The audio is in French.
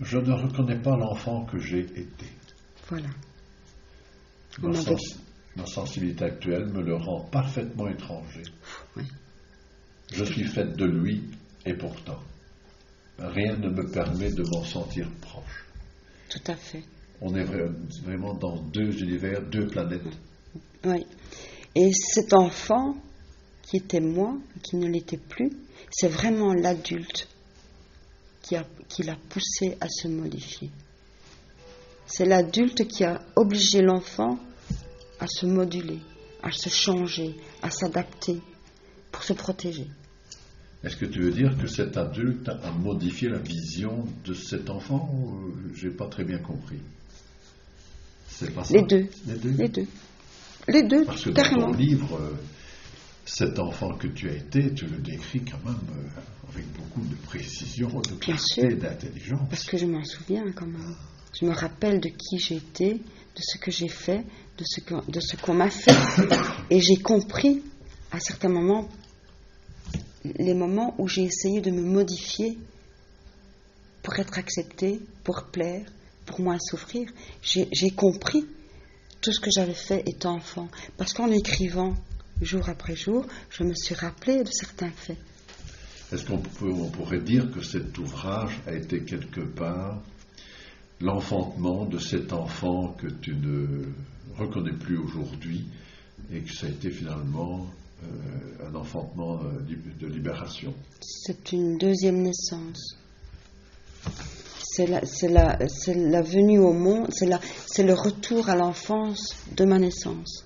Je ne reconnais pas l'enfant que j'ai été. Voilà. Ma, sensibilité actuelle me le rend parfaitement étranger. Oui. Je suis faite de lui et pourtant, rien ne me permet de m'en sentir proche. Tout à fait. On est vra- vraiment dans deux univers, deux planètes. Oui. Et cet enfant qui était moi, qui ne l'était plus, c'est vraiment l'adulte qui, a- qui l'a poussé à se modifier. C'est l'adulte qui a obligé l'enfant à se moduler, à se changer, à s'adapter pour se protéger. Est-ce que tu veux dire que cet adulte a modifié la vision de cet enfant euh, J'ai pas très bien compris? C'est pas ça? Les deux. Les deux? Les deux. Les deux, Parce que dans ton livre, euh, cet enfant que tu as été, tu le décris quand même euh, avec beaucoup de précision, de Bien clarté, sûr. d'intelligence. Parce que je m'en souviens quand même. Je me rappelle de qui j'étais, de ce que j'ai fait, de ce que- de ce qu'on m'a fait. Et j'ai compris, à certains moments, les moments où j'ai essayé de me modifier pour être acceptée, pour plaire, pour moins souffrir. J'ai j'ai compris tout ce que j'avais fait étant enfant. Parce qu'en écrivant jour après jour, je me suis rappelé de certains faits. Est-ce qu'on pourrait dire que cet ouvrage a été quelque part l'enfantement de cet enfant que tu ne reconnais plus aujourd'hui et que ça a été finalement euh, un enfantement euh, de libération? C'est une deuxième naissance. C'est la, venue au monde, c'est le retour à l'enfance de ma naissance.